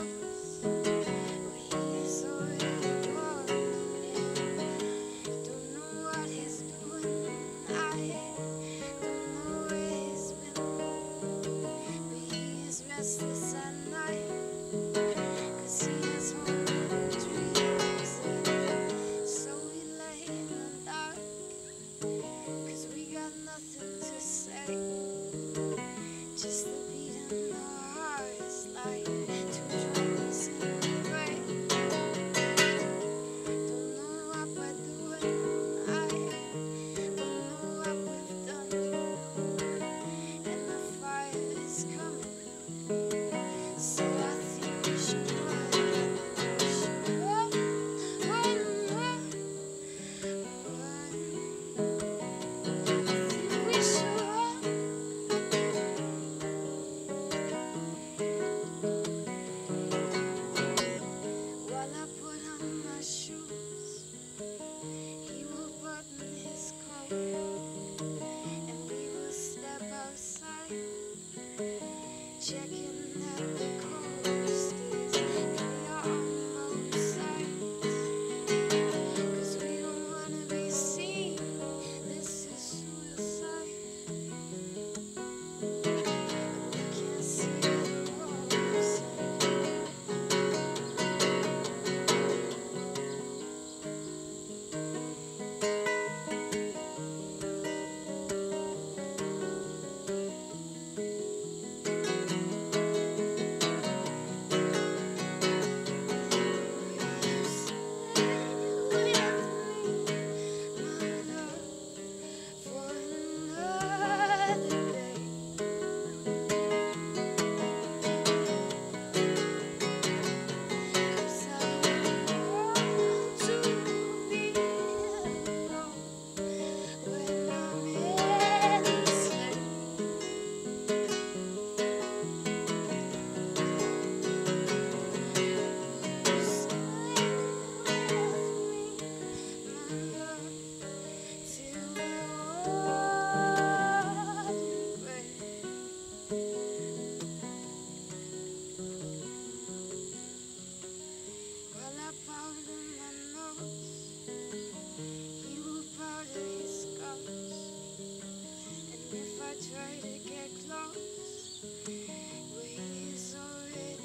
Thank you. I try to get close, but he's already.